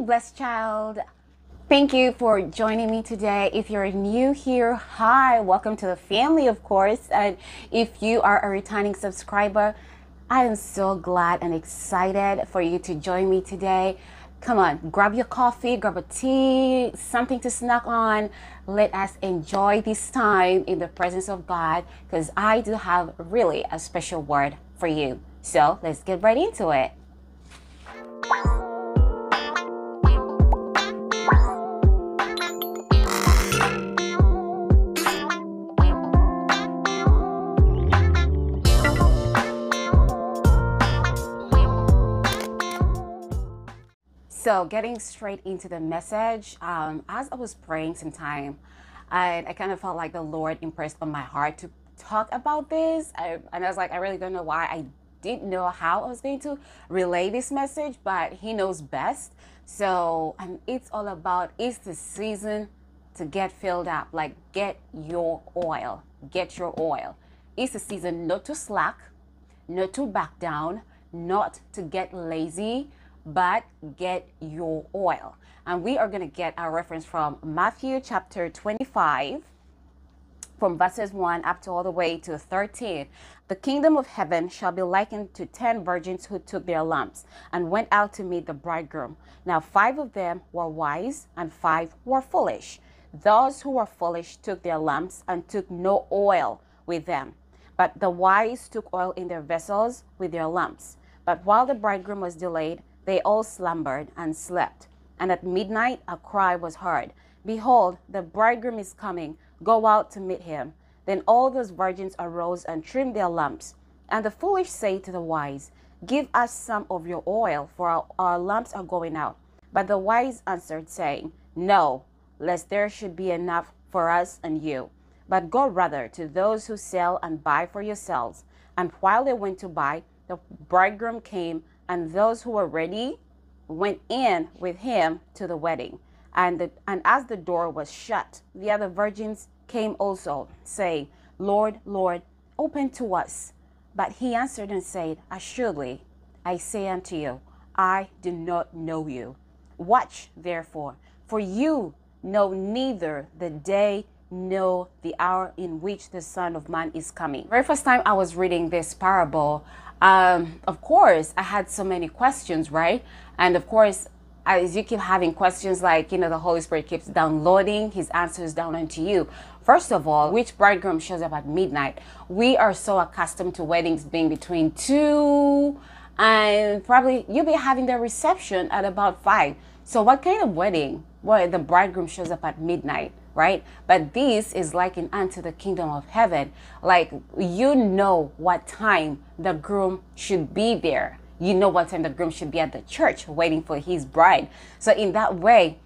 Blessed child. Thank you for joining me today. If you're new here, hi, welcome to the family, of course. And if you are a returning subscriber, I am so glad and excited for you to join me today. Come on, grab your coffee, grab a tea, something to snack on. Let us enjoy this time in the presence of God because I do have really a special word for you. So let's get right into it. So, getting straight into the message, um, as I was praying some time, I, I kind of felt like the Lord impressed on my heart to talk about this. I, and I was like, I really don't know why. I didn't know how I was going to relay this message, but He knows best. So, and it's all about it's the season to get filled up. Like, get your oil. Get your oil. It's the season not to slack, not to back down, not to get lazy but get your oil. And we are going to get our reference from Matthew chapter 25, from verses 1 up to all the way to 13. The kingdom of heaven shall be likened to ten virgins who took their lamps and went out to meet the bridegroom. Now, five of them were wise, and five were foolish. Those who were foolish took their lamps and took no oil with them. But the wise took oil in their vessels with their lamps. But while the bridegroom was delayed, they all slumbered and slept. And at midnight a cry was heard Behold, the bridegroom is coming. Go out to meet him. Then all those virgins arose and trimmed their lamps. And the foolish say to the wise, Give us some of your oil, for our, our lamps are going out. But the wise answered, saying, No, lest there should be enough for us and you. But go rather to those who sell and buy for yourselves. And while they went to buy, the bridegroom came and those who were ready went in with him to the wedding. And, the, and as the door was shut, the other virgins came also, saying, Lord, Lord, open to us. But he answered and said, Assuredly, I say unto you, I do not know you. Watch, therefore, for you know neither the day nor the hour in which the Son of Man is coming. Very first time I was reading this parable, um, of course, I had so many questions, right? And of course, as you keep having questions like, you know, the Holy Spirit keeps downloading his answers down onto you. First of all, which bridegroom shows up at midnight? We are so accustomed to weddings being between two and probably you'll be having the reception at about five. So, what kind of wedding? Well, the bridegroom shows up at midnight right? But this is likened unto the kingdom of heaven. Like you know what time the groom should be there. You know what time the groom should be at the church waiting for his bride. So in that way,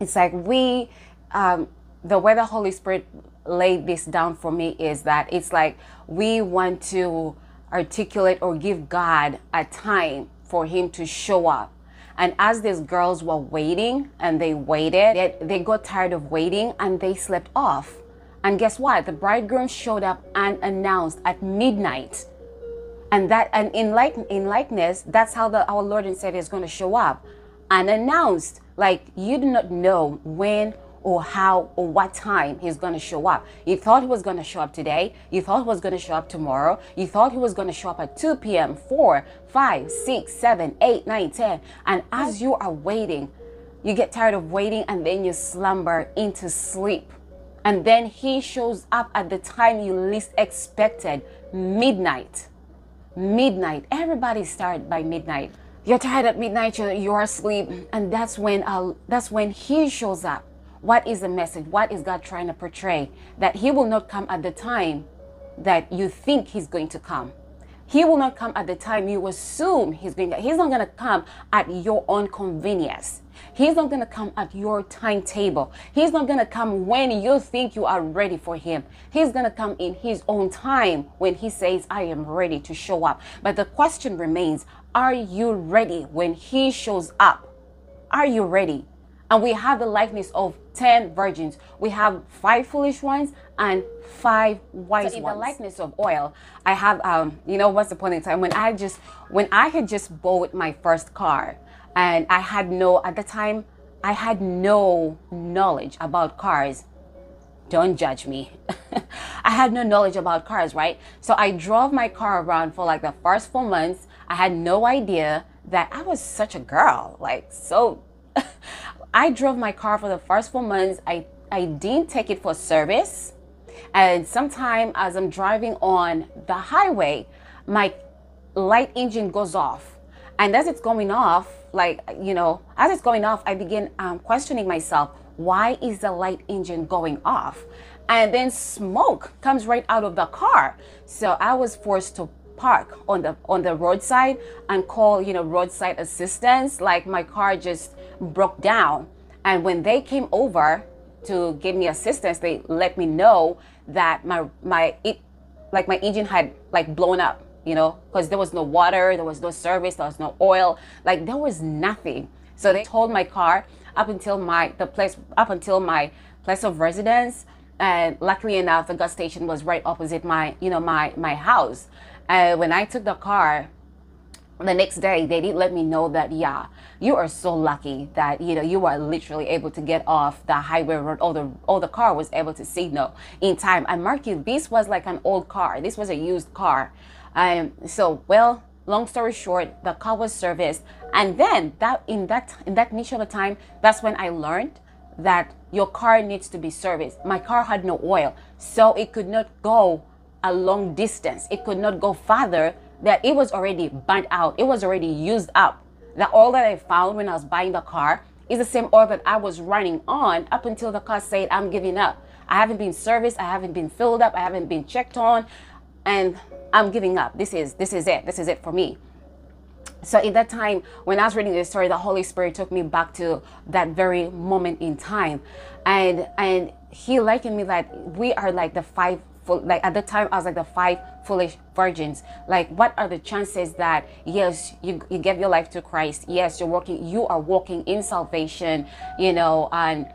it's like we, um, the way the Holy Spirit laid this down for me is that it's like we want to articulate or give God a time for him to show up and as these girls were waiting and they waited, they, they got tired of waiting and they slept off. And guess what? The bridegroom showed up and announced at midnight. And that and in like in likeness, that's how the our Lord and Savior is going to show up. and announced. Like you do not know when or how or what time he's going to show up. You thought he was going to show up today. You thought he was going to show up tomorrow. You thought he was going to show up at 2 p.m., 4, 5, 6, 7, 8, 9, 10. And as you are waiting, you get tired of waiting and then you slumber into sleep. And then he shows up at the time you least expected midnight. Midnight. Everybody started by midnight. You're tired at midnight, you're, you're asleep, and that's when uh, that's when he shows up what is the message? What is God trying to portray? That He will not come at the time that you think He's going to come. He will not come at the time you assume He's going to. He's not going to come at your own convenience. He's not going to come at your timetable. He's not going to come when you think you are ready for Him. He's going to come in His own time when He says, I am ready to show up. But the question remains are you ready when He shows up? Are you ready? And we have the likeness of 10 virgins. We have five foolish ones and five wise so in ones. the likeness of oil, I have, um, you know, once upon a time when I just, when I had just bought my first car, And I had no, at the time, I had no knowledge about cars. Don't judge me. I had no knowledge about cars, right? So I drove my car around for like the first four months. I had no idea that I was such a girl. Like, so I drove my car for the first four months. I, I didn't take it for service. And sometime as I'm driving on the highway, my light engine goes off. And as it's going off, like, you know, as it's going off, I begin um, questioning myself why is the light engine going off? And then smoke comes right out of the car. So I was forced to park on the on the roadside and call you know roadside assistance. Like my car just broke down. And when they came over to give me assistance they let me know that my my it like my engine had like blown up you know because there was no water there was no service there was no oil. Like there was nothing. So they told my car up until my the place up until my place of residence. And luckily enough the gas station was right opposite my you know my my house and when i took the car the next day they did let me know that yeah you are so lucky that you know you are literally able to get off the highway road or the or the car was able to signal in time. And mark you this was like an old car. This was a used car. Um so well long story short the car was serviced. And then that in that in that niche of a time that's when i learned that your car needs to be serviced. My car had no oil so it could not go a long distance. It could not go farther. That it was already burnt out. It was already used up. The oil that i found when i was buying the car is the same oil that i was running on up until the car said i'm giving up. I haven't been serviced. I haven't been filled up. I haven't been checked on. And i'm giving up. This is this is it. This is it for me. So in that time when i was reading this story the holy spirit took me back to that very moment in time. And and he likened me that we are like the five like at the time i was like the five foolish virgins. Like what are the chances that yes you, you give your life to christ? Yes you're walking you are walking in salvation you know and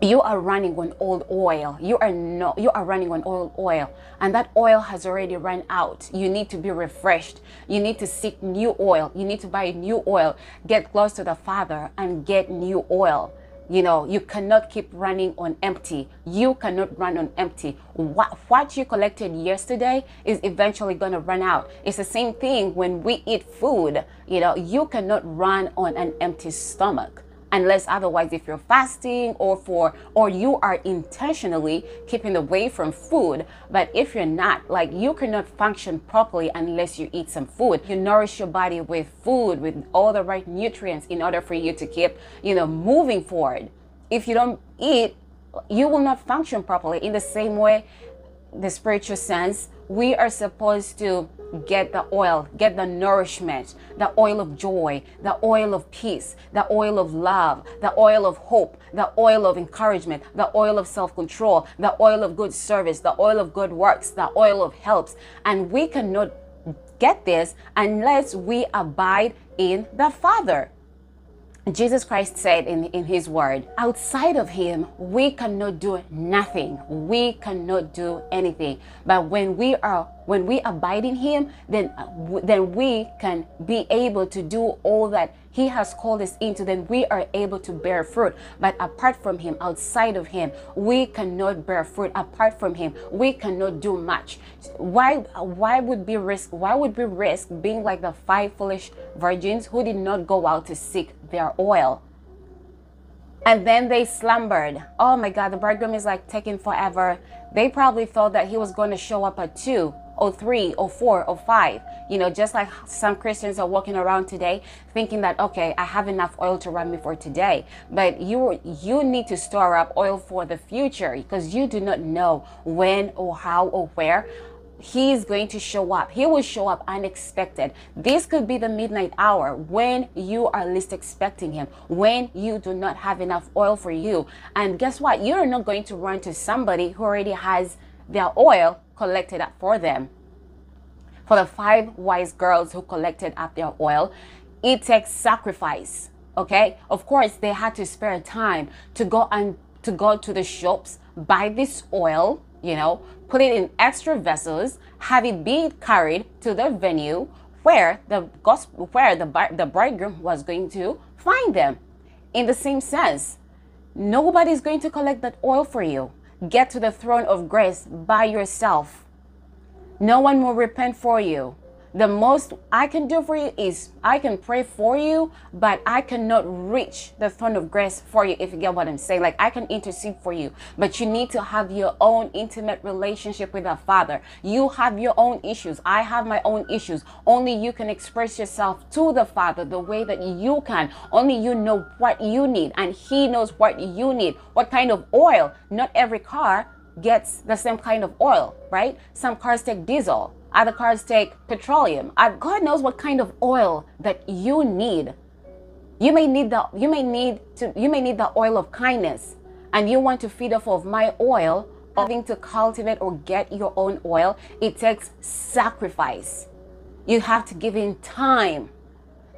you are running on old oil. You are not you are running on old oil. And that oil has already run out. You need to be refreshed. You need to seek new oil. You need to buy new oil. Get close to the father and get new oil you know you cannot keep running on empty. You cannot run on empty. What, what you collected yesterday is eventually going to run out. It's the same thing when we eat food. You know you cannot run on an empty stomach unless otherwise if you're fasting or for or you are intentionally keeping away from food. But if you're not like you cannot function properly unless you eat some food. You nourish your body with food with all the right nutrients in order for you to keep you know moving forward. If you don't eat you will not function properly. In the same way the spiritual sense we are supposed to get the oil, get the nourishment, the oil of joy, the oil of peace, the oil of love, the oil of hope, the oil of encouragement, the oil of self control, the oil of good service, the oil of good works, the oil of helps. And we cannot get this unless we abide in the Father. Jesus Christ said in, in his word, outside of him, we cannot do nothing. We cannot do anything. But when we are when we abide in him, then uh, then we can be able to do all that he has called us into, then we are able to bear fruit. But apart from him, outside of him, we cannot bear fruit. Apart from him, we cannot do much. Why why would we risk why would we risk being like the five foolish virgins who did not go out to seek their oil? And then they slumbered. Oh my God, the bridegroom is like taking forever. They probably thought that he was going to show up at two or three or four or five. You know, just like some Christians are walking around today thinking that, okay, I have enough oil to run me for today. But you you need to store up oil for the future because you do not know when or how or where he's going to show up. He will show up unexpected. This could be the midnight hour when you are least expecting him, when you do not have enough oil for you. And guess what? You're not going to run to somebody who already has their oil collected up for them. For the five wise girls who collected up their oil, it takes sacrifice. Okay, of course they had to spare time to go and to go to the shops, buy this oil, you know, put it in extra vessels, have it be carried to the venue, where the gospel, where the, the bridegroom was going to find them. In the same sense, nobody's going to collect that oil for you. Get to the throne of grace by yourself. No one will repent for you the most I can do for you is I can pray for you, but I cannot reach the throne of grace for you, if you get what I'm saying. Like I can intercede for you, but you need to have your own intimate relationship with the Father. You have your own issues. I have my own issues. Only you can express yourself to the Father the way that you can. Only you know what you need, and He knows what you need. What kind of oil? Not every car gets the same kind of oil, right? Some cars take diesel other cars take petroleum. Uh, God knows what kind of oil that you need. You may need the you may need to you may need the oil of kindness, and you want to feed off of my oil. Having to cultivate or get your own oil, it takes sacrifice. You have to give in time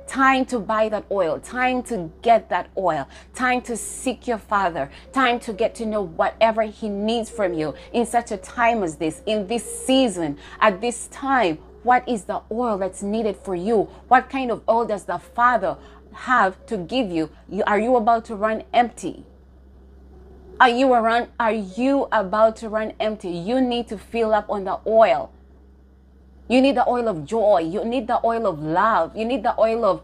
time to buy that oil, time to get that oil, time to seek your Father, time to get to know whatever He needs from you in such a time as this, in this season, at this time. What is the oil that's needed for you? What kind of oil does the Father have to give you? Are you about to run empty? Are you around are you about to run empty? You need to fill up on the oil. You need the oil of joy. You need the oil of love. You need the oil of,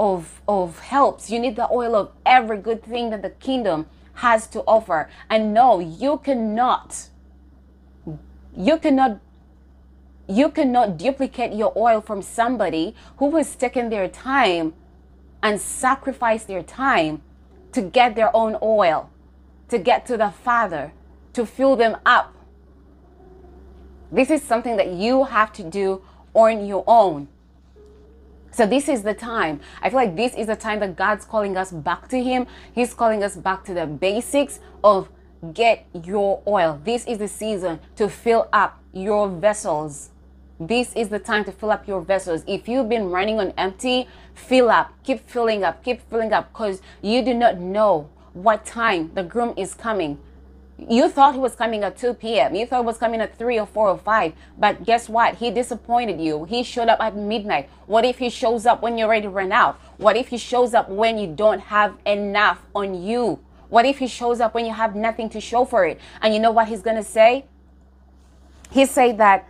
of, of helps. You need the oil of every good thing that the kingdom has to offer. And no, you cannot, you cannot, you cannot duplicate your oil from somebody who has taken their time and sacrificed their time to get their own oil, to get to the Father, to fill them up this is something that you have to do on your own. So this is the time. I feel like this is the time that God's calling us back to Him. He's calling us back to the basics of get your oil. This is the season to fill up your vessels. This is the time to fill up your vessels. If you've been running on empty, fill up. Keep filling up. Keep filling up because you do not know what time the groom is coming. You thought he was coming at 2 p.m. You thought he was coming at 3 or 4 or 5. But guess what? He disappointed you. He showed up at midnight. What if he shows up when you're ready to run out? What if he shows up when you don't have enough on you? What if he shows up when you have nothing to show for it? And you know what he's going to say? He said that,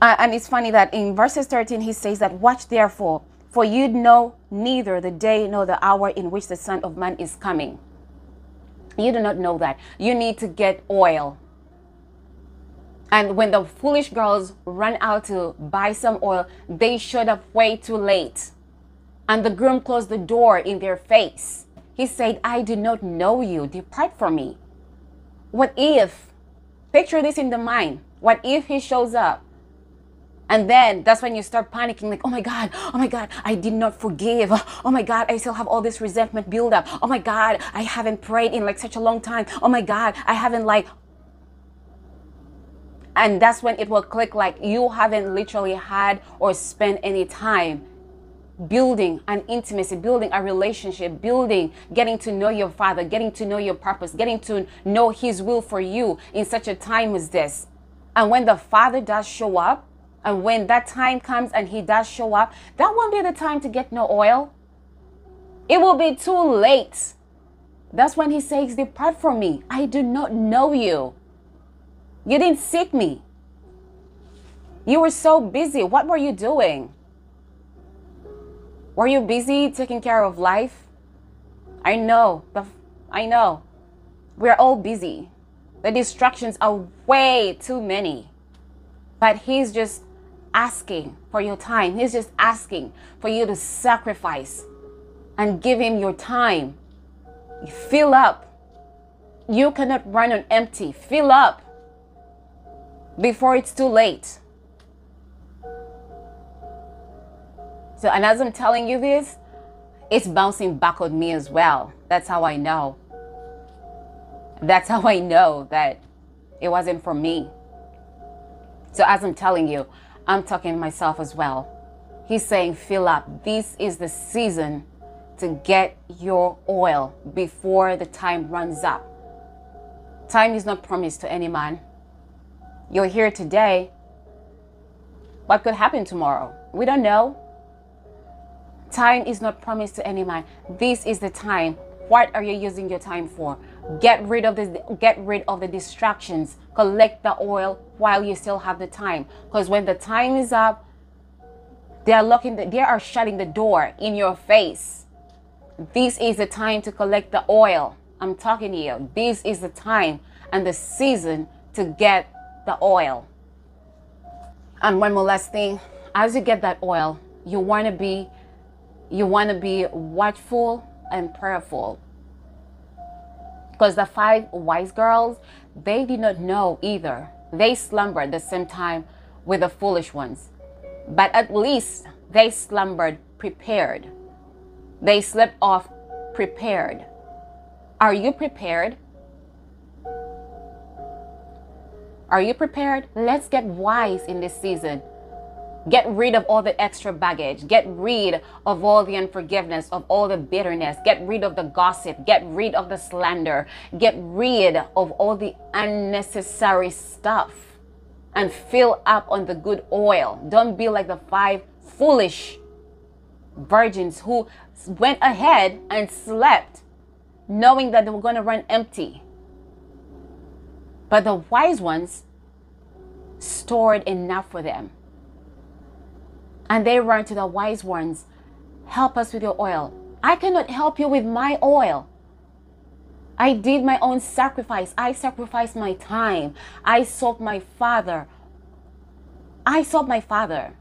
uh, and it's funny that in verses 13, he says that, Watch therefore, for you know neither the day nor the hour in which the Son of Man is coming. You do not know that. You need to get oil. And when the foolish girls ran out to buy some oil, they showed up way too late. And the groom closed the door in their face. He said, I do not know you. Depart from me. What if, picture this in the mind, what if he shows up and then that's when you start panicking, like, oh my God, oh my God, I did not forgive. Oh my God, I still have all this resentment build up. Oh my God, I haven't prayed in like such a long time. Oh my God, I haven't like. And that's when it will click like you haven't literally had or spent any time building an intimacy, building a relationship, building, getting to know your father, getting to know your purpose, getting to know his will for you in such a time as this. And when the father does show up, and when that time comes and he does show up, that won't be the time to get no oil. It will be too late. That's when he says, Depart from me. I do not know you. You didn't seek me. You were so busy. What were you doing? Were you busy taking care of life? I know. I know. We're all busy. The distractions are way too many. But he's just asking for your time. He's just asking for you to sacrifice and give him your time. Fill up. You cannot run on empty. Fill up before it's too late. So, and as I'm telling you this, it's bouncing back on me as well. That's how I know. That's how I know that it wasn't for me. So, as I'm telling you, I'm talking myself as well. He's saying, fill up. This is the season to get your oil before the time runs up. Time is not promised to any man. You're here today, what could happen tomorrow. We don't know. Time is not promised to any man. This is the time. What are you using your time for? Get rid of the get rid of the distractions. Collect the oil while you still have the time. Because when the time is up, they are locking the, they are shutting the door in your face. This is the time to collect the oil. I'm talking to you. This is the time and the season to get the oil. And one more last thing, as you get that oil, you want to be you want to be watchful and prayerful. Because the five wise girls, they did not know either. They slumbered the same time with the foolish ones. But at least they slumbered prepared. They slept off prepared. Are you prepared? Are you prepared? Let's get wise in this season. Get rid of all the extra baggage. Get rid of all the unforgiveness, of all the bitterness. Get rid of the gossip. Get rid of the slander. Get rid of all the unnecessary stuff and fill up on the good oil. Don't be like the five foolish virgins who went ahead and slept knowing that they were going to run empty. But the wise ones stored enough for them. And they run to the wise ones, help us with your oil. I cannot help you with my oil. I did my own sacrifice. I sacrificed my time. I sought my father. I sought my father.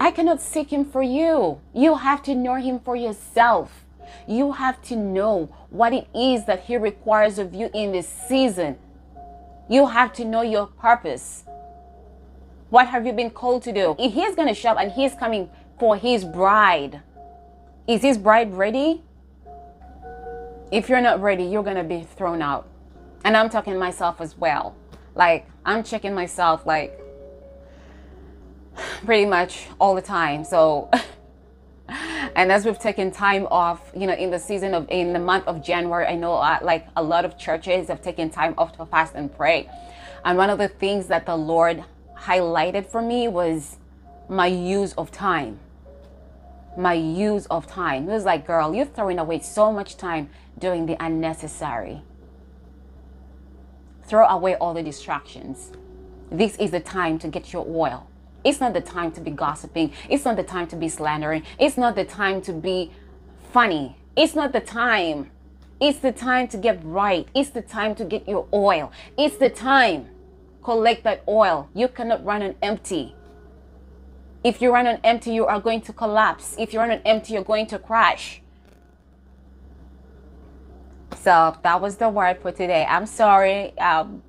I cannot seek him for you. You have to know him for yourself. You have to know what it is that he requires of you in this season. You have to know your purpose. What have you been called to do? If he's going to show up and he's coming for his bride, is his bride ready? If you're not ready, you're going to be thrown out. And I'm talking myself as well. Like, I'm checking myself, like, pretty much all the time. So, and as we've taken time off, you know, in the season of, in the month of January, I know uh, like a lot of churches have taken time off to fast and pray. And one of the things that the Lord highlighted for me was my use of time. My use of time. It was like, girl, you're throwing away so much time doing the unnecessary. Throw away all the distractions. This is the time to get your oil. It's not the time to be gossiping. It's not the time to be slandering. It's not the time to be funny. It's not the time. It's the time to get right. It's the time to get your oil. It's the time collect that oil. You cannot run on empty. If you run on empty, you are going to collapse. If you run on empty, you're going to crash. So that was the word for today. I'm sorry. Um,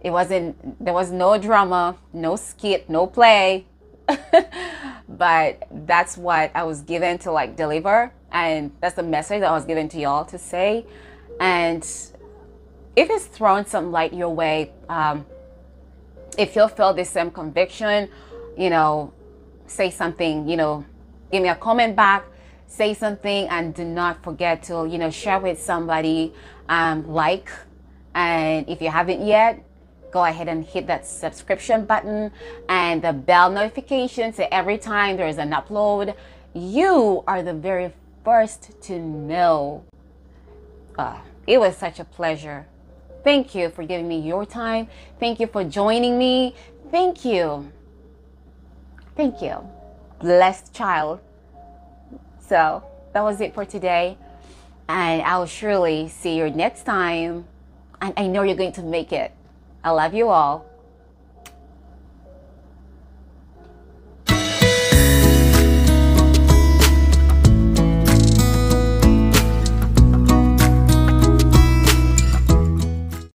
it wasn't, there was no drama, no skit, no play. but that's what I was given to like deliver. And that's the message that I was given to y'all to say. And if it's thrown some light your way, um, if you feel the same conviction, you know, say something, you know, give me a comment back, say something, and do not forget to, you know, share with somebody, um, like, and if you haven't yet, go ahead and hit that subscription button and the bell notification so every time there is an upload, you are the very first to know. Uh, it was such a pleasure Thank you for giving me your time. Thank you for joining me. Thank you. Thank you. Blessed child. So that was it for today. And I'll surely see you next time. And I know you're going to make it. I love you all.